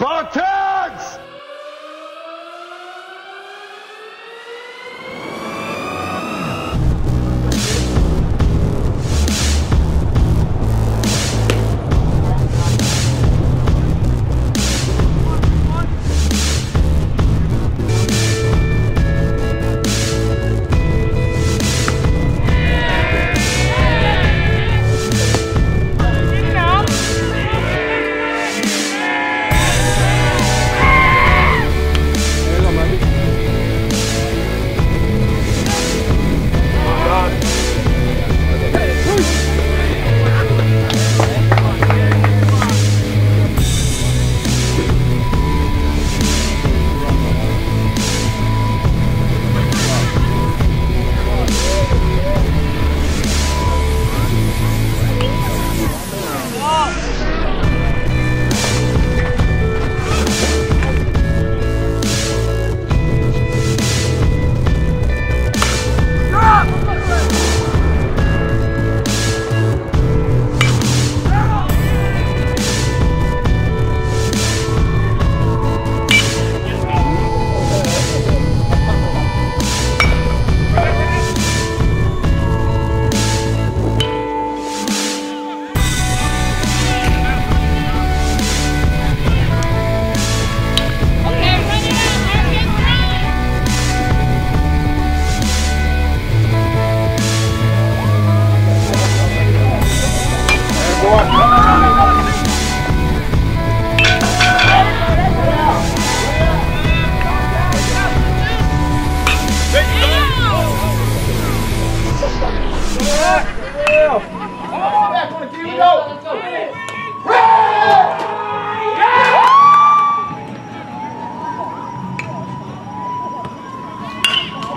Sparta!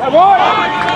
Agora!